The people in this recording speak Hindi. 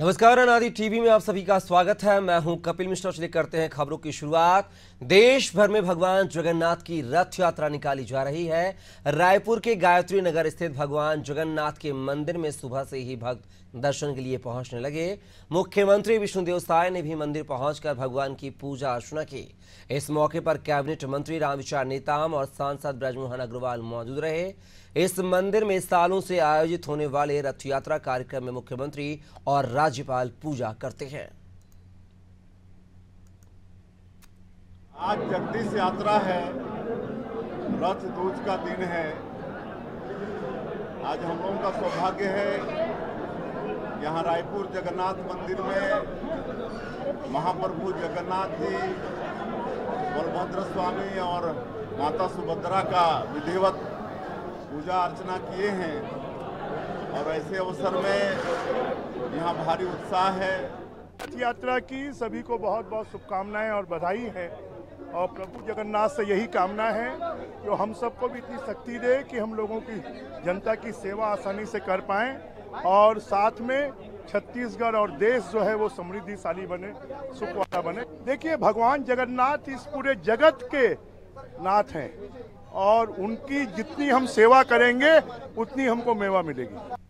नमस्कार, अनादि टीवी में आप सभी का स्वागत है। मैं हूँ कपिल मिश्रा चलिए करते हैं खबरों की शुरुआत। देश भर में भगवान जगन्नाथ की रथ यात्रा निकाली जा रही है। रायपुर के गायत्री नगर स्थित भगवान जगन्नाथ के मंदिर में सुबह से ही भक्त दर्शन के लिए पहुँचने लगे। मुख्यमंत्री विष्णुदेव साय ने भी मंदिर पहुंचकर भगवान की पूजा अर्चना की। इस मौके पर कैबिनेट मंत्री रामविचार नेताम और सांसद ब्रजमोहन अग्रवाल मौजूद रहे। इस मंदिर में सालों से आयोजित होने वाले रथ यात्रा कार्यक्रम में मुख्यमंत्री और राज्यपाल पूजा करते हैं। आज जगदीश यात्रा है। रथ दूज का दिन है। आज हम लोगों का सौभाग्य है। यहाँ रायपुर जगन्नाथ मंदिर में महाप्रभु जगन्नाथ जी, बलभद्र स्वामी और माता सुभद्रा का विधिवत पूजा अर्चना किए हैं। और ऐसे अवसर में यहाँ भारी उत्साह है। यात्रा की सभी को बहुत बहुत शुभकामनाएँ और बधाई है। और प्रभु जगन्नाथ से यही कामना है कि हम सबको भी इतनी शक्ति दे कि हम लोगों की जनता की सेवा आसानी से कर पाएँ और साथ में छत्तीसगढ़ और देश जो है वो समृद्धिशाली बने सुख वाला बने। देखिए, भगवान जगन्नाथ इस पूरे जगत के नाथ हैं और उनकी जितनी हम सेवा करेंगे, उतनी हमको मेवा मिलेगी।